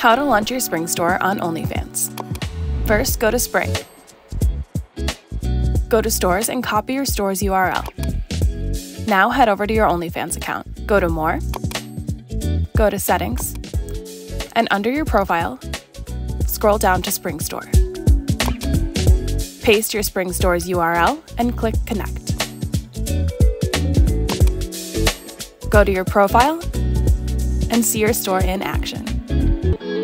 How to launch your Spring store on OnlyFans. First, go to Spring. Go to Stores and copy your store's URL. Now head over to your OnlyFans account. Go to More, go to Settings, and under your profile, scroll down to Spring Store. Paste your Spring Store's URL and click Connect. Go to your profile and see your store in action. Música